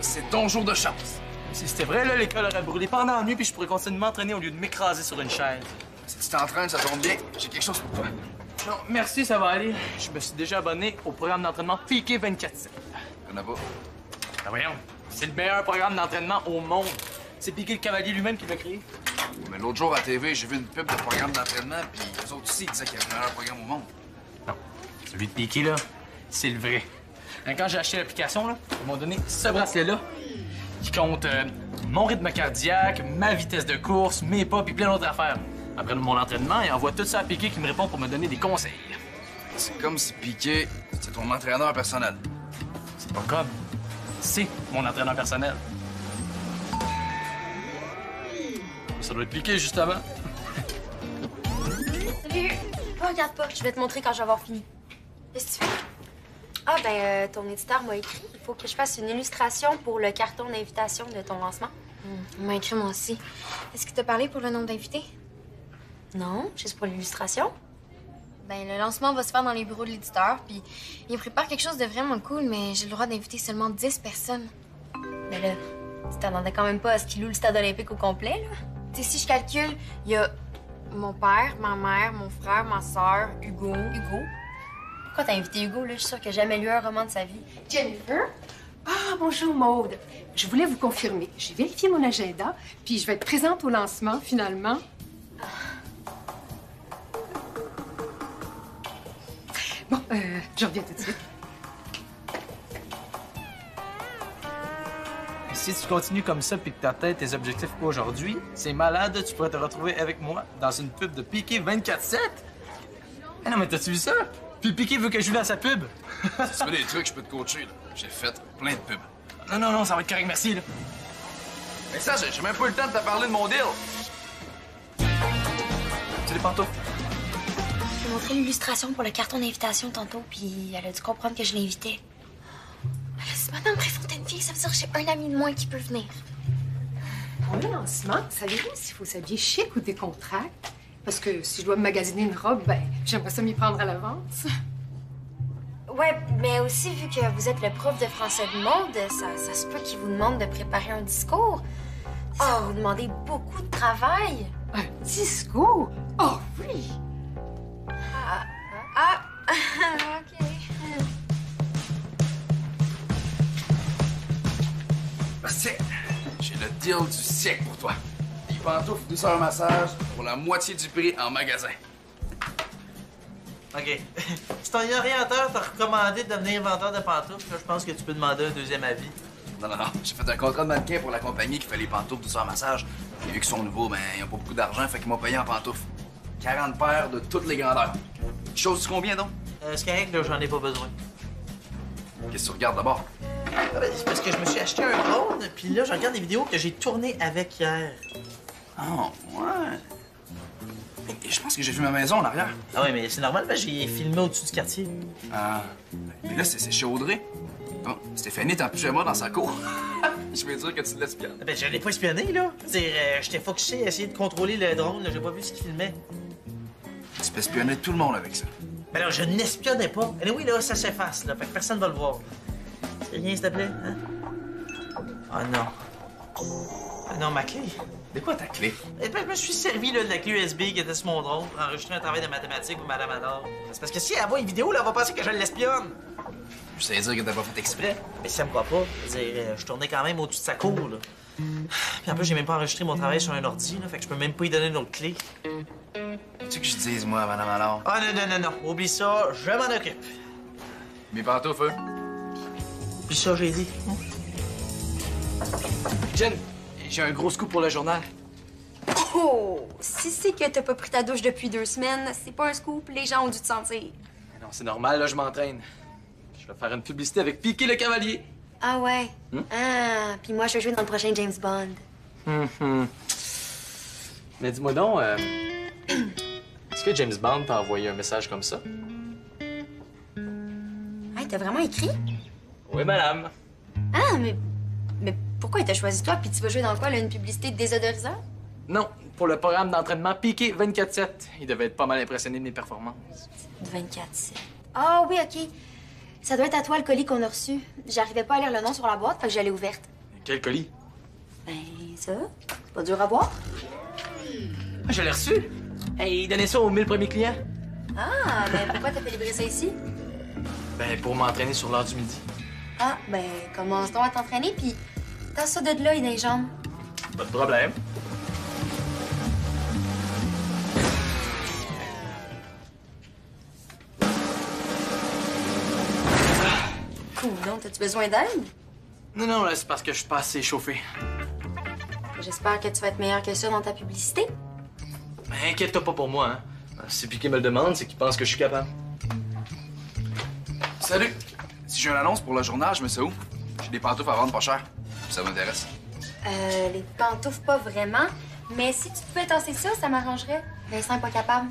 C'est ton jour de chance. Si c'était vrai, là, l'école aurait brûlé pendant la nuit, puis je pourrais continuer de m'entraîner au lieu de m'écraser sur une chaise. Si tu t'entraînes, ça tombe bien. J'ai quelque chose pour toi. Non, merci, ça va aller. Je me suis déjà abonné au programme d'entraînement Piqué 24-7. Connais pas. Ben voyons, c'est le meilleur programme d'entraînement au monde. C'est Piqué le Cavalier lui-même qui l'a créé. Mais l'autre jour à TV, j'ai vu une pub de programme d'entraînement, puis les autres aussi ils disaient qu'il y avait le meilleur programme au monde. Non, celui de Piqué, là, c'est le vrai. Hein, Quand j'ai acheté l'application, là, ils m'ont donné ce bracelet-là qui compte euh, mon rythme cardiaque, ma vitesse de course, mes pas, puis plein d'autres affaires. Après mon entraînement, il envoie tout ça à Piqué qui me répond pour me donner des conseils. C'est comme si Piqué, c'est ton entraîneur personnel. C'est pas comme. C'est mon entraîneur personnel. Ça doit être Piqué, justement. Salut! Oh, regarde pas, je vais te montrer quand je vais avoir fini. Qu'est-ce que tu fais? Ah, ben, euh, ton éditeur m'a écrit. Il faut que je fasse une illustration pour le carton d'invitation de ton lancement. il m'a écrit moi aussi. Est-ce que t'as parlé pour le nombre d'invités? Non, juste pour l'illustration. Ben, le lancement va se faire dans les bureaux de l'éditeur, puis il prépare quelque chose de vraiment cool, mais j'ai le droit d'inviter seulement 10 personnes. Mais là, tu t'attendais quand même pas à ce qu'il loue le stade olympique au complet, là? Tu si je calcule, il y a mon père, ma mère, mon frère, ma sœur, Hugo. Hugo? Pourquoi t'as invité Hugo, là? Je suis sûre qu'il a jamais lu un roman de sa vie. Jennifer? Ah, bonjour, Maude. Je voulais vous confirmer. J'ai vérifié mon agenda, puis je vais être présente au lancement, finalement. Bon, euh, je reviens tout de suite. Si tu continues comme ça puis que t'atteins tes objectifs aujourd'hui, c'est malade, tu pourrais te retrouver avec moi dans une pub de Piqué 24-7. Ah non, mais t'as-tu vu ça? Puis Piqué veut que je joue dans sa pub. Si tu veux des trucs, je peux te coacher, là. J'ai fait plein de pubs. Non, non, non, ça va être correct, merci, là. Mais ça, j'ai j'ai même pas eu le temps de te parler de mon deal. C'est des pantoufles. Je lui ai montré l'illustration pour le carton d'invitation tantôt, puis elle a dû comprendre que je l'invitais. C'est Madame Préfontaine-Fille, ça veut dire que j'ai un ami de moins qui peut venir. Pour le lancement, savez-vous s'il faut s'habiller chic ou décontracté? Parce que si je dois me magasiner une robe, ben, j'aimerais ça m'y prendre à l'avance. Ouais, mais aussi, vu que vous êtes le prof de français de monde, ça, ça se peut qu'il vous demande de préparer un discours. Ça va vous demander beaucoup de travail. Un discours? Oh oui! Ah, OK. Bastien, j'ai le deal du siècle pour toi. Des pantoufles douceur massage pour la moitié du prix en magasin. OK. si ton orienteur t'a recommandé de devenir vendeur de pantoufles, là, je pense que tu peux demander un deuxième avis. Non, non, non. J'ai fait un contrat de mannequin pour la compagnie qui fait les pantoufles douceur massage. Et vu qu'ils sont nouveaux, ben, ils ont pas beaucoup d'argent, fait qu'ils m'ont payé en pantoufles. 40 paires de toutes les grandeurs. Chose du combien, donc? Euh, c'est correct, là, j'en ai pas besoin. Qu'est-ce que tu regardes d'abord? Ah ben, c'est parce que je me suis acheté un drone, puis là, je regarde des vidéos que j'ai tournées avec hier. Oh, ouais. Je pense que j'ai vu ma maison en arrière. Ah oui, mais c'est normal, ben, j'ai filmé au-dessus du quartier. Ah. Puis là, c'est c'est chez Audrey. Bon, Stéphanie est en pyjama dans sa cour. je vais dire que tu l'espionnes. Ben, je l'ai pas espionné, là. Dire, euh, j'étais focusé à essayer de contrôler le drone, là, j'ai pas vu ce qu'il filmait. Tu peux espionner tout le monde avec ça. Ben là, je n'espionnais pas. Et oui, là, ça s'efface, là, fait que personne va le voir. C'est rien, s'il te plaît, hein? Ah non. Ah non, ma clé. De quoi ta clé? Eh ben, je me suis servi là, de la clé USB qui était sur mon drone pour enregistrer un travail de mathématiques pour Madame Adore. C'est parce que si elle voit une vidéo, là, elle va penser que je l'espionne. Je sais dire que t'as pas fait exprès. Mais si elle me voit pas, je dire, euh, je tournais quand même au-dessus de sa cour, là. Puis en plus, j'ai même pas enregistré mon travail sur un ordi, là, fait que je peux même pas y donner une autre clé. Veux-tu que je dise, moi, madame alors? Ah non, non, non, non, oublie ça, je m'en occupe. Mes pantoufles? Puis ça, j'ai dit. Jen, j'ai un gros scoop pour le journal. Oh! Si c'est que t'as pas pris ta douche depuis deux semaines, c'est pas un scoop, les gens ont dû te sentir. Non, c'est normal, là, je m'entraîne. Je vais faire une publicité avec Piqué le Cavalier. Ah ouais? Ah, puis moi, je vais jouer dans le prochain James Bond. Mhm. Mais dis-moi donc, euh, est-ce que James Bond t'a envoyé un message comme ça? Hey, t'as vraiment écrit? Oui, madame. Ah, mais... Pourquoi il t'a choisi toi, puis tu vas jouer dans quoi, là, une publicité de désodorisant? Non, pour le programme d'entraînement Piqué 24-7. Il devait être pas mal impressionné de mes performances. 24 7 Ah oui, OK. Ça doit être à toi le colis qu'on a reçu. J'arrivais pas à lire le nom sur la boîte, fait que je l'ai ouverte. Quel colis? Ben, ça, c'est pas dur à voir. Ah, je l'ai reçu. Hey, donnez ça aux 1000 premiers clients. Ah, mais pourquoi t'as fait livrer ça ici? Ben, pour m'entraîner sur l'heure du midi. Ah, ben, commence donc à t'entraîner, puis t'as ça de là, il a les jambes. Pas de problème. Cool, donc, t'as-tu besoin d'aide? Non, non, là, c'est parce que je suis pas assez chauffé. J'espère que tu vas être meilleur que ça dans ta publicité. Mais inquiète-toi pas pour moi, hein. Si Piqué me le demande, c'est qu'il pense que je suis capable. Salut! Si j'ai une annonce pour le journal, je me sais où? J'ai des pantoufles à vendre pas cher. Ça m'intéresse. Euh, les pantoufles, pas vraiment. Mais si tu pouvais tasser ça, ça m'arrangerait. Vincent est pas capable.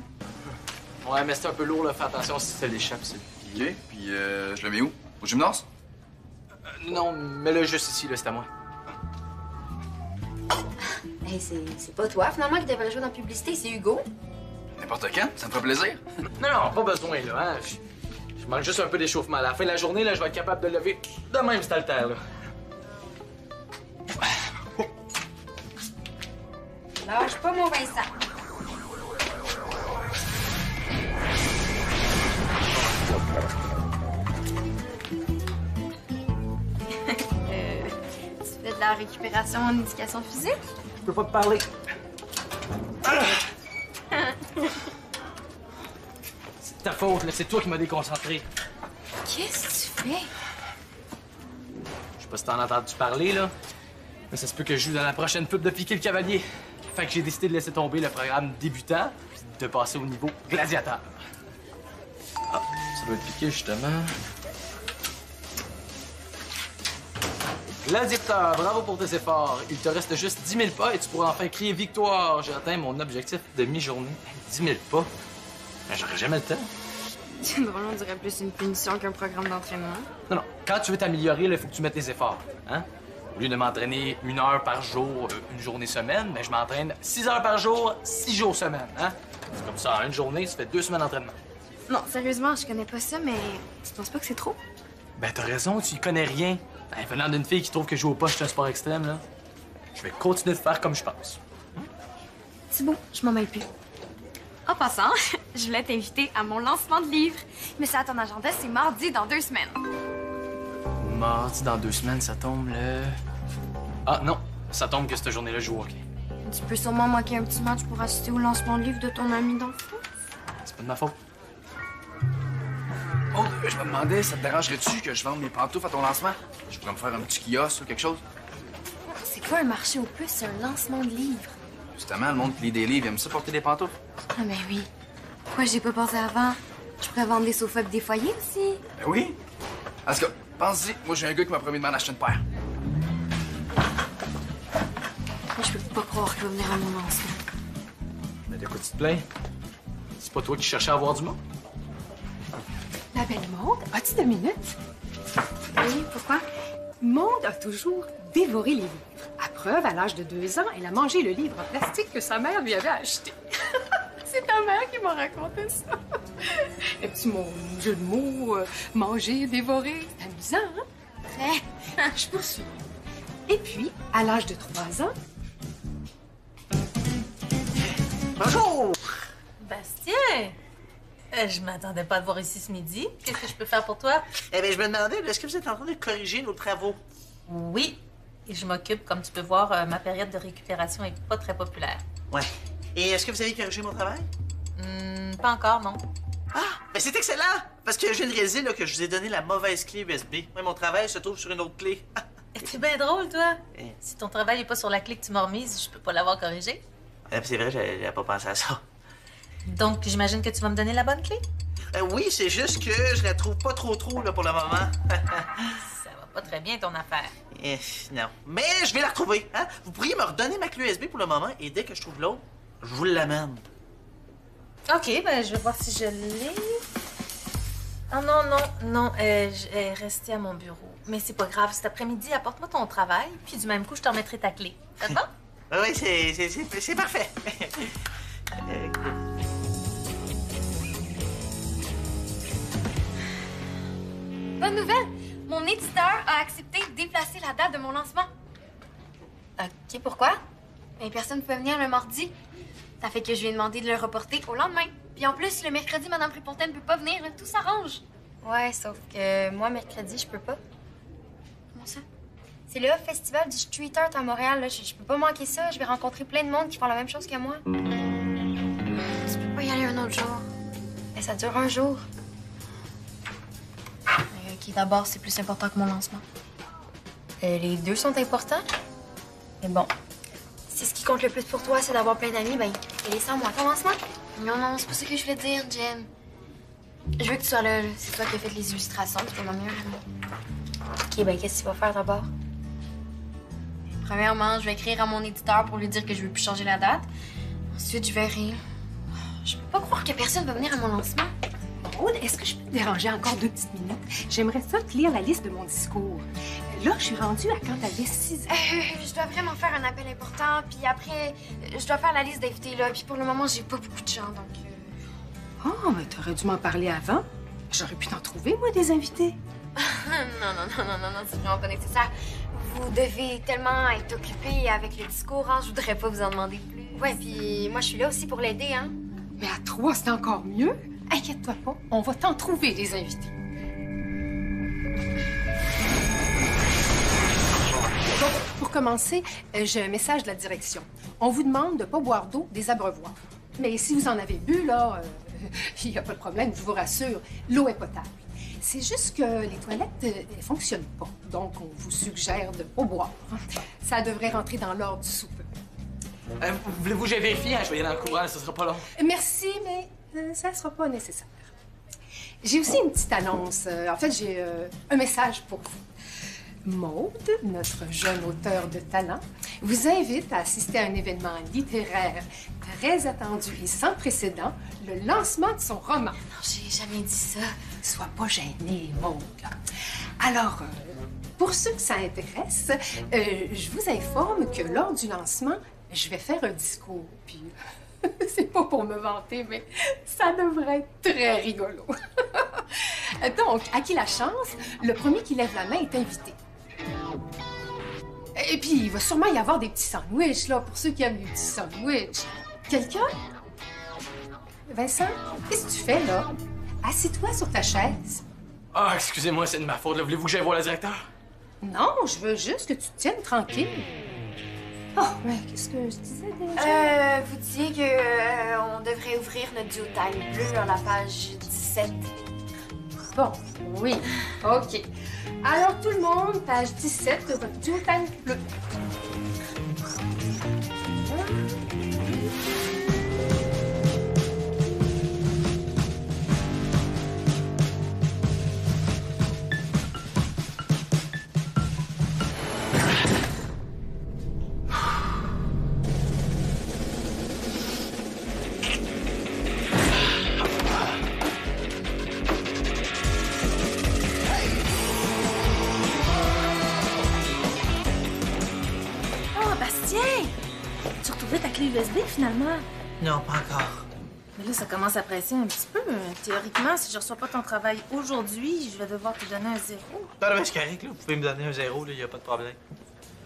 Ouais, mais c'est un peu lourd, là. Fais attention si ça l'échappe, c'est. OK, puis euh, je le mets où? Au gymnase? Euh, non, mets-le juste ici, là, c'est à moi. Hey, c'est c'est pas toi, finalement, qui devrait jouer dans la publicité, c'est Hugo. N'importe quand, ça me ferait plaisir. Non, non, pas besoin, là, hein. Je, je manque juste un peu d'échauffement. À la fin de la journée, là, je vais être capable de lever de même cet haltère, là. Lâche pas mon Vincent. Tu fais de la récupération en éducation physique? Je peux pas te parler. C'est de ta faute, là. C'est toi qui m'as déconcentré. Qu'est-ce que tu fais? Je sais pas si t'en as entendu parler, là. Mais ça se peut que je joue dans la prochaine pub de Piqué le Cavalier. Fait que j'ai décidé de laisser tomber le programme débutant puis de passer au niveau gladiateur. Ah, ça doit être piqué, justement. Gladiateur, bravo pour tes efforts. Il te reste juste 10 000 pas et tu pourras enfin crier victoire. J'ai atteint mon objectif de mi-journée. 10 000 pas? Mais j'aurais jamais le temps. C'est drôle, on dirait plus une punition qu'un programme d'entraînement. Non, non. Quand tu veux t'améliorer, il faut que tu mettes tes efforts. Hein? Au lieu de m'entraîner une heure par jour, euh, une journée semaine, mais je m'entraîne six heures par jour, six jours semaine. Hein? C'est comme ça, en une journée, ça fait deux semaines d'entraînement. Non, sérieusement, je connais pas ça, mais tu penses pas que c'est trop? Ben, t'as raison, tu y connais rien. Ben, venant d'une fille qui trouve que jouer au poste, c'est un sport extrême, là, je vais continuer de faire comme je pense. C'est bon, je m'en mêle plus. En passant, je voulais t'inviter à mon lancement de livre. Mais c'est à ton agenda, c'est mardi dans deux semaines. Mardi, dans deux semaines, ça tombe le... Ah, non. Ça tombe que cette journée-là, je joue au hockey. Tu peux sûrement manquer un petit match pour assister au lancement de livre de ton ami d'enfance. C'est pas de ma faute. Oh, je me demandais, ça te dérangerait-tu que je vende mes pantoufles à ton lancement? Je pourrais me faire un petit kiosque ou quelque chose? C'est pas un marché aux puces, c'est un lancement de livre? Justement, le monde qui lit des livres aime ça porter des pantoufles. Ah, ben oui. Pourquoi j'ai pas pensé avant? Je pourrais vendre des sofas et des foyers aussi. Ben oui. En tout cas, pense-y, moi j'ai un gars qui m'a promis de m'en acheter une paire. Mais je peux pas croire qu'il va venir à mon lancement. Mais de quoi tu te plains? C'est pas toi qui cherchais à avoir du monde? La belle Maude, as-tu deux minutes? Oui, pourquoi? Maude a toujours dévoré les livres. À preuve, à l'âge de deux ans, elle a mangé le livre en plastique que sa mère lui avait acheté. C'est ta mère qui m'a raconté ça. Et puis mon jeu de mots, euh, manger, dévorer, amusant, hein? Très. Je poursuis. Et puis, à l'âge de trois ans, Bonjour! Bastien! Euh, je m'attendais pas à te voir ici ce midi. Qu'est-ce que je peux faire pour toi? Eh bien, je me demandais, est-ce que vous êtes en train de corriger nos travaux? Oui. Et je m'occupe, comme tu peux voir, euh, ma période de récupération est pas très populaire. Ouais. Et est-ce que vous avez corrigé mon travail? Hmm, pas encore, non. Ah, ben c'est excellent! Parce que je viens de réaliser là, que je vous ai donné la mauvaise clé USB. Moi, mon travail se trouve sur une autre clé. T'es bien drôle, toi. Eh. Si ton travail est pas sur la clé que tu m'as remise, je peux pas l'avoir corrigé. eh, c'est vrai, j'avais pas pensé à ça. Donc, j'imagine que tu vas me donner la bonne clé? Euh, oui, c'est juste que je la trouve pas trop trop là, pour le moment. Ça va pas très bien, ton affaire. Eh, non. Mais je vais la retrouver. Hein? Vous pourriez me redonner ma clé USB pour le moment et dès que je trouve l'autre, je vous l'amène. OK, ben, je vais voir si je l'ai. Ah non, non, non, euh, je- elle est restée à mon bureau. Mais c'est pas grave, cet après-midi, apporte-moi ton travail, puis du même coup, je te remettrai ta clé. Ça te va? Ah oui, c'est- c'est c'est- c'est parfait. Euh, Bonne bonne nouvelle! Mon éditeur a accepté de déplacer la date de mon lancement. OK, pourquoi? Mais personne ne pouvait venir le mardi. Ça fait que je lui ai demandé de le reporter au lendemain. Puis en plus, le mercredi, Madame Prépontaine ne peut pas venir. Tout s'arrange. Ouais, sauf que moi, mercredi, je peux pas. Comment ça? C'est le festival du street art à Montréal. Là. Je, je peux pas manquer ça. Je vais rencontrer plein de monde qui font la même chose que moi. Tu peux pas y aller un autre jour. Et ça dure un jour. Mais, OK, d'abord, c'est plus important que mon lancement. Euh, les deux sont importants. Mais bon, si ce qui compte le plus pour toi, c'est d'avoir plein d'amis, ben, fais-les sans moi. Ton lancement? Non, non, c'est pas ça que je voulais dire, Jen. Je veux que tu sois là. C'est toi qui as fait les illustrations, ma meilleure amie. OK, ben, qu'est-ce que tu vas faire d'abord? Premièrement, je vais écrire à mon éditeur pour lui dire que je veux plus changer la date. Ensuite, je verrai. Je peux pas croire que personne va venir à mon lancement. Aude, est-ce que je peux te déranger encore deux petites minutes? J'aimerais ça te lire la liste de mon discours. Là, je suis rendue à quand t'avais six ans. Euh, je dois vraiment faire un appel important, puis après, je dois faire la liste d'invités là. Puis pour le moment, j'ai pas beaucoup de gens, donc. euh, Oh, mais t'aurais dû m'en parler avant. J'aurais pu t'en trouver, moi, des invités. non, non, non, non, non, non, c'est vraiment pas nécessaire. Vous devez tellement être occupé avec le discours, hein, je voudrais pas vous en demander plus. Ouais, puis moi, je suis là aussi pour l'aider, hein? Mais à trois, c'est encore mieux. Inquiète-toi pas, on va t'en trouver des invités. Commencer, euh, j'ai un message de la direction. On vous demande de ne pas boire d'eau des abreuvoirs. Mais si vous en avez bu, là, euh, il n'y a pas de problème, je vous rassure, l'eau est potable. C'est juste que les toilettes ne fonctionnent pas, donc on vous suggère de ne pas boire. Ça devrait rentrer dans l'ordre du souper. Euh, Voulez-vous que j'aille vérifier? Hein? Je vais y aller dans le courant, ça sera pas long. Merci, mais euh, ça ne sera pas nécessaire. J'ai aussi une petite annonce. Euh, en fait, j'ai euh, un message pour vous. Maude, notre jeune auteur de talent, vous invite à assister à un événement littéraire très attendu et sans précédent, le lancement de son roman. Non, j'ai jamais dit ça. Sois pas gênée, Maude. Alors, euh, pour ceux que ça intéresse, euh, je vous informe que lors du lancement, je vais faire un discours. Puis, c'est pas pour me vanter, mais ça devrait être très rigolo. Donc, à qui la chance, le premier qui lève la main est invité. Et puis, il va sûrement y avoir des petits sandwichs, là, pour ceux qui aiment les petits sandwichs. Quelqu'un? Vincent, qu'est-ce que tu fais, là? Assieds-toi sur ta chaise. Ah, excusez-moi, c'est de ma faute. là. Voulez-vous que j'aille voir le directeur? Non, je veux juste que tu te tiennes tranquille. Oh, mais qu'est-ce que je disais déjà? Euh, vous disiez que euh, on devrait ouvrir notre duotime bleu à la page 17. Bon, oui, OK. Alors, tout le monde, page 17 de votre duotime bleu. Finalement? Non, pas encore. Mais là, ça commence à presser un petit peu. Théoriquement, si je reçois pas ton travail aujourd'hui, je vais devoir te donner un zéro. Non, non, mais c'est correct, là. Vous pouvez me donner un zéro, là, y a pas de problème.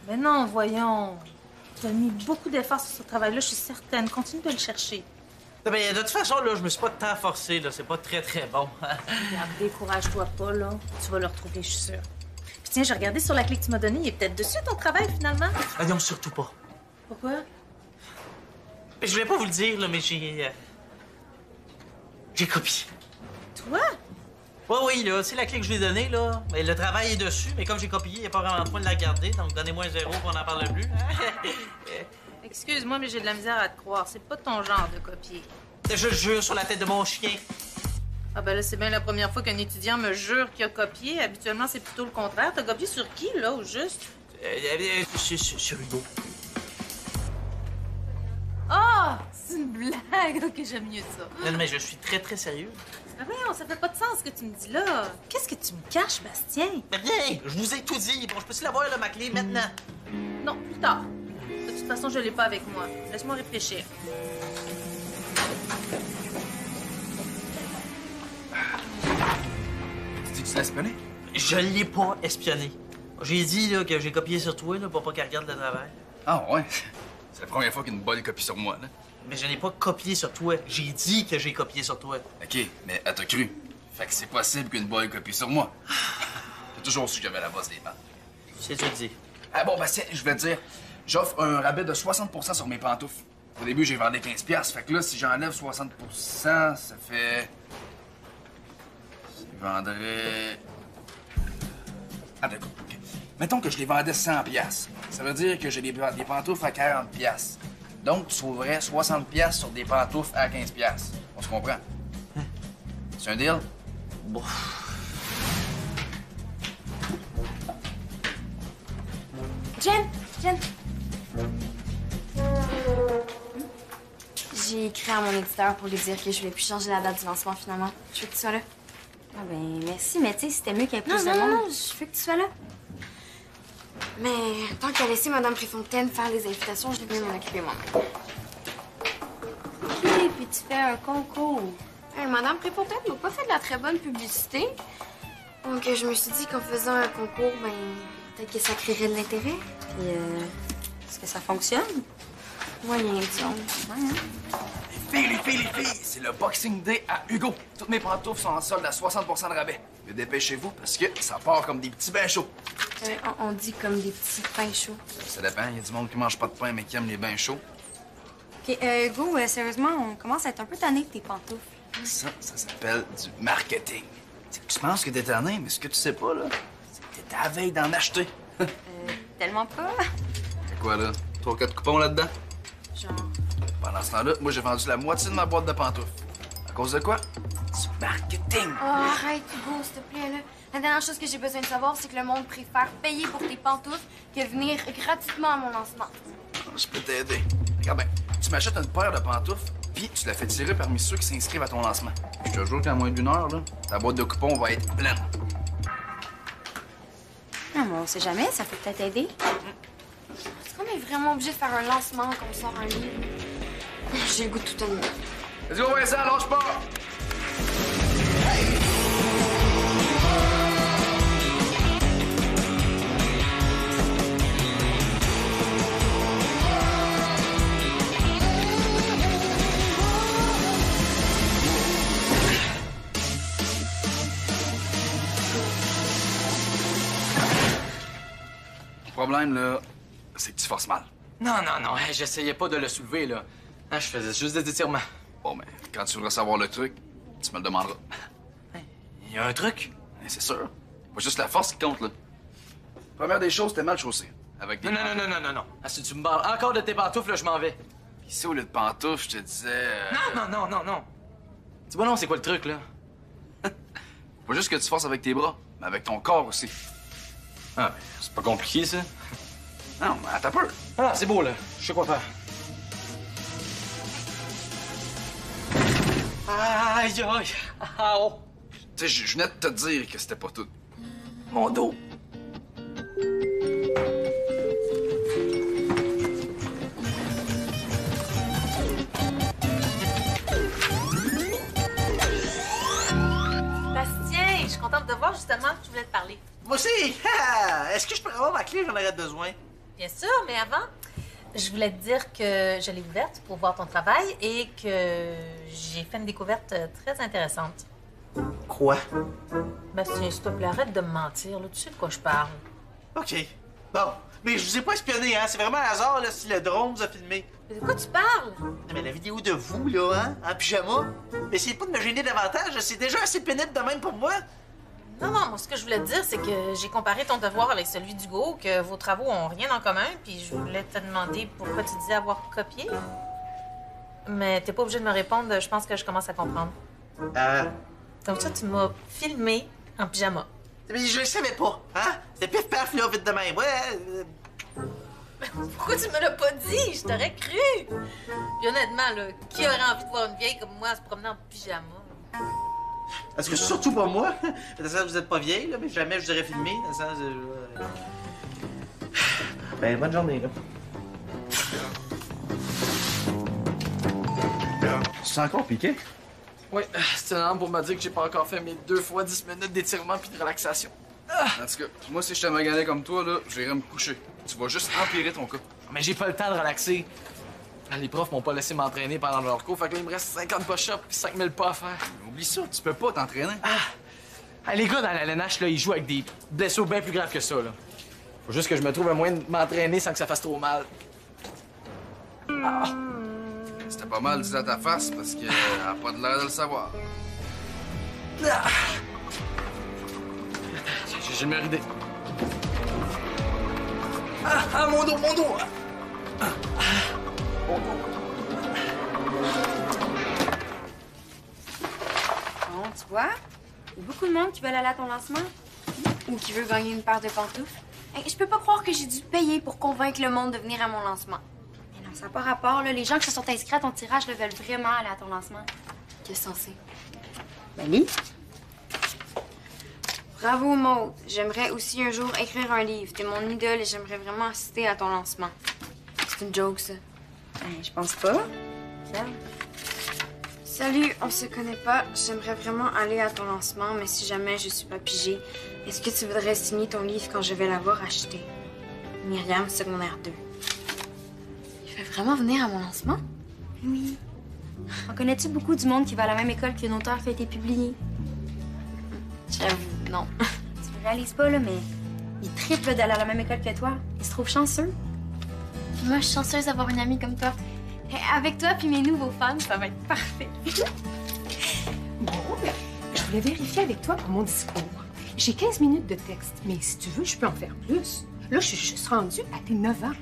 Mais non, voyons. Tu as mis beaucoup d'efforts sur ce travail-là, je suis certaine. Continue de le chercher. Non, mais de toute façon, là, je me suis pas tant forcé, là. C'est pas très, très bon. Regarde, décourage-toi pas, là. Tu vas le retrouver, je suis sûre. Puis tiens, j'ai regardé sur la clé que tu m'as donnée. Il est peut-être dessus ton travail, finalement. ah non, surtout pas. Pourquoi? Je voulais pas vous le dire, là, mais j'ai. euh, J'ai copié. Toi? Oui, oui, là, c'est la clé que je lui ai donnée, là. Mais le travail est dessus, mais comme j'ai copié, il n'y a pas vraiment de point de la garder, donc donnez-moi un zéro qu'on n'en parle plus. hein. Excuse-moi, mais j'ai de la misère à te croire. C'est pas ton genre de copier. je jure sur la tête de mon chien. Ah ben là, c'est bien la première fois qu'un étudiant me jure qu'il a copié. Habituellement, c'est plutôt le contraire. T'as copié sur qui, là, au juste? Euh, euh, sur Hugo. Ah! c'est une blague! Ok, j'aime mieux ça. Non, mais je suis très, très sérieux. Ah voyons, ça fait pas de sens ce que tu me dis là. Qu'est-ce que tu me caches, Bastien? Mais rien, je vous ai tout dit. Bon, je peux-tu l'avoir, là, ma clé, maintenant? Non, plus tard. De toute façon, je l'ai pas avec moi. Laisse-moi réfléchir. Tu dis que tu laisses mener? Je l'ai pas espionné. J'ai dit là, que j'ai copié sur toi là, pour pas qu'elle regarde le travail. Ah ouais? C'est la première fois qu'une bonne copie sur moi, là. Mais je n'ai pas copié sur toi. J'ai dit que j'ai copié sur toi. OK, mais elle t'a cru. Fait que c'est possible qu'une bonne copie sur moi. J'ai toujours su que j'avais la bosse des pattes. C'est ça que tu dis. Ah bon, ben tiens, je vais te dire, j'offre un rabais de 60% sur mes pantoufles. Au début, j'ai vendu 15 pièces. Fait que là, si j'enlève 60% ça fait... Je vendrais... Ah d'accord. Mettons que je les vendais 100 pièces. Ça veut dire que j'ai des, des pantoufles à 40 pièces. Donc, tu trouverais 60 pièces sur des pantoufles à 15 pièces. On se comprend? C'est un deal? Bon. Jen, Jen. J'ai écrit à mon éditeur pour lui dire que je voulais plus changer la date du lancement finalement. Je veux que tu sois là. Ah ben merci, mais tu sais, c'était mieux qu'il y ait plus Non, de non, non, monde. non, je veux que tu sois là. Mais tant qu'à laisser Madame Préfontaine faire les invitations, je vais m'en occuper moi-même. Et puis tu fais un concours. Euh, Madame Préfontaine n'a pas fait de la très bonne publicité. Donc je me suis dit qu'en faisant un concours, ben peut-être que ça créerait de l'intérêt. Puis, euh, est-ce que ça fonctionne? Moyen, disons. Ouais, hein? Les filles, les filles, les filles, c'est le Boxing Day à Hugo. Toutes mes pantoufles sont en solde à 60% de rabais. Mais dépêchez-vous parce que ça part comme des petits bains chauds. Euh, on, on dit comme des petits pains chauds. Ça dépend, il y a du monde qui mange pas de pain mais qui aime les bains chauds. OK, euh, Hugo, euh, sérieusement, on commence à être un peu tanné de tes pantoufles. Ça, ça s'appelle du marketing. Tu penses que t'es tanné, mais ce que tu sais pas, là, c'est que t'es à la veille d'en acheter. Euh, tellement pas. C'est quoi, là? Trois, quatre coupons là-dedans? Genre, Pendant ce temps-là, moi, j'ai vendu la moitié de ma boîte de pantoufles. À cause de quoi? Du marketing. Oh, arrête, Hugo, s'il te plaît, là. La dernière chose que j'ai besoin de savoir, c'est que le monde préfère payer pour tes pantoufles que venir gratuitement à mon lancement. Je peux t'aider. Regarde bien, tu m'achètes une paire de pantoufles, puis tu la fais tirer parmi ceux qui s'inscrivent à ton lancement. Je te jure qu'en moins d'une heure, là, ta boîte de coupons va être pleine. non, mais on sait jamais, ça peut peut-être aider. Est-ce qu'on est vraiment obligé de faire un lancement quand on sort un livre? J'ai le goût de tout annuler. Vas-y, go, Vincent, lâche pas! Problème, là, c'est que tu forces mal. Non, non, non, hey, j'essayais pas de le soulever, là. Hein, je faisais juste des étirements. Bon, mais quand tu voudras savoir le truc, tu me le demanderas. Il y a un truc? Mais c'est sûr. Pas juste la force qui compte, là. Première des choses, t'es mal chaussé. Avec des Non, non, non, non, non, non. Ah, si tu me parles encore de tes pantoufles, là, je m'en vais. Ici, au lieu de pantoufles, je te disais. euh, Non, non, non, non, non. Dis-moi non, c'est quoi le truc, là? Pas juste que tu forces avec tes bras, mais avec ton corps aussi. Ah, c'est pas compliqué, ça. Non, mais attends peu. Ah, c'est beau, là. Je sais quoi faire. Aïe, aïe. Ah, oh. Tu sais, je venais de te dire que c'était pas tout. Mon dos. Bastien, je suis contente de te voir justement. Je voulais te parler. Moi aussi! Est-ce que je peux avoir ma clé? J'en aurais besoin. Bien sûr, mais avant, je voulais te dire que je l'ai ouverte pour voir ton travail et que j'ai fait une découverte euh, très intéressante. Quoi? Bastien, s'il te plaît, arrête de me mentir. Là. Tu sais de quoi je parle. OK. Bon. Mais je vous ai pas espionné, hein? C'est vraiment un hasard, là, si le drone vous a filmé. Mais de quoi tu parles? Non, mais la vidéo de vous, là, hein? En pyjama. Essayez pas de me gêner davantage. C'est déjà assez pénible de même pour moi. Non, non, moi, ce que je voulais te dire, c'est que j'ai comparé ton devoir avec celui d'Hugo, que vos travaux ont rien en commun, puis je voulais te demander pourquoi tu disais avoir copié. Mais t'es pas obligé de me répondre, je pense que je commence à comprendre. Euh. Donc ça, tu m'as filmé en pyjama. Mais je le savais pas, hein? C'était pif paf, là, vite de même. Ouais. euh, Pourquoi tu me l'as pas dit? Je t'aurais cru! Puis honnêtement, là, qui aurait envie de voir une vieille comme moi se promener en pyjama? Parce que surtout pas moi. Dans le sens, vous êtes pas vieille, là, mais jamais je vous aurais filmé. Dans le sens, euh, Ben, bonne journée, là. Tu sens encore piqué? Oui, c'est un homme pour me dire que j'ai pas encore fait mes deux fois 10 minutes d'étirement puis de relaxation. En tout cas, moi, si je te maganais comme toi, là, j'irais me coucher. Tu vas juste empirer ton cas. Mais j'ai pas le temps de relaxer. Ah, Les profs m'ont pas laissé m'entraîner pendant leur cours, fait que là, il me reste 50 push-ups puis 5000 pas à faire. Oublie ça, tu peux pas t'entraîner. Ah, les gars dans la LNH, là, ils jouent avec des blessures bien plus graves que ça, là. Faut juste que je me trouve un moyen de m'entraîner sans que ça fasse trop mal. C'était pas mal dit à ta face parce qu'elle a pas de l'air de le savoir. J'ai j'ai le mérité. Ah, ah, mon dos, mon dos! Bon, tu vois, il y a beaucoup de monde qui veulent aller à ton lancement ou qui veut gagner une paire de pantoufles. Hey, je peux pas croire que j'ai dû payer pour convaincre le monde de venir à mon lancement. Mais non, ça n'a pas rapport, là. Les gens qui se sont inscrits à ton tirage le veulent vraiment aller à ton lancement. Qu'est-ce que c'est? Mali? Bravo, Maud. J'aimerais aussi un jour écrire un livre. T'es mon idole et j'aimerais vraiment assister à ton lancement. C'est une joke, ça. Ben, je pense pas. Salut, on se connaît pas. J'aimerais vraiment aller à ton lancement, mais si jamais je suis pas pigée, est-ce que tu voudrais signer ton livre quand je vais l'avoir acheté? Myriam, secondaire 2. Il veut vraiment venir à mon lancement? Oui. En connais-tu beaucoup du monde qui va à la même école qu'une auteur qui a été publiée? J'avoue, non. tu le réalises pas, là, mais il triple d'aller à la même école que toi. Il se trouve chanceux. Moi, je suis chanceuse d'avoir une amie comme toi. Et avec toi puis mes nouveaux fans, ça va être parfait. Bon, je voulais vérifier avec toi pour mon discours. J'ai 15 minutes de texte, mais si tu veux, je peux en faire plus. Là, je suis juste rendue à tes 9 ans.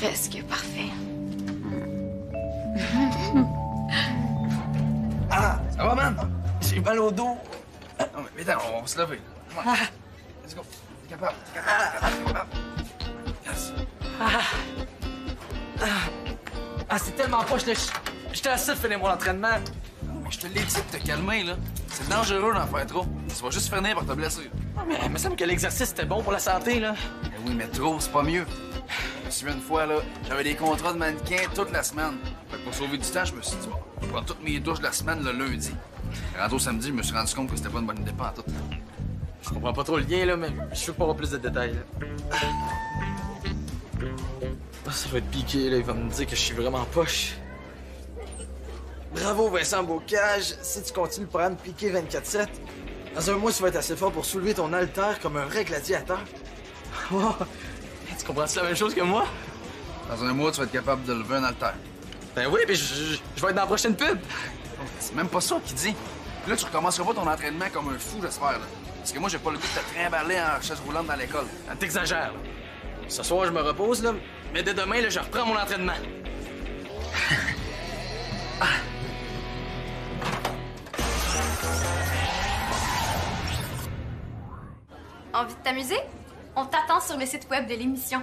Presque parfait. Ah, ça va, man? J'ai mal au dos. Non, mais attends, on va se lever. On. Let's go. T'es capable, t'es capable, t'es capable. Yes. Ah, c'est tellement proche, là. J'étais assis de finir mon entraînement. Mais je te l'ai dit de te calmer, là. C'est dangereux d'en faire trop. Tu vas juste finir par te blesser. Ah, mais il me semble que l'exercice était bon pour la santé, là. Ben oui, mais trop, c'est pas mieux. Je me souviens une fois, là, j'avais des contrats de mannequin toute la semaine. Fait que pour sauver du temps, je me suis dit, bon, je vais prendre toutes mes douches de la semaine le lundi. Rendu au samedi, je me suis rendu compte que c'était pas une bonne idée pas en tout. Je comprends pas trop le lien, là, mais je veux pas avoir plus de détails, là. Ah, ça va être piqué, là. Il va me dire que je suis vraiment poche. Bravo, Vincent Bocage. Si tu continues le programme Piqué 24-7, dans un mois, tu vas être assez fort pour soulever ton altère comme un vrai gladiateur. Oh. Tu comprends-tu la même chose que moi? Dans un mois, tu vas être capable de lever un haltère. Ben oui, mais je, je- je vais être dans la prochaine pub. C'est même pas ça qu'il dit. Puis là, tu recommenceras pas ton entraînement comme un fou, j'espère. Parce que moi, j'ai pas le goût de te trimballer en chaise roulante dans l'école. Ah, T'exagères. Ce soir, je me repose, là. Mais dès demain, là, je reprends mon entraînement. Envie de t'amuser? On t'attend sur le site web de l'émission.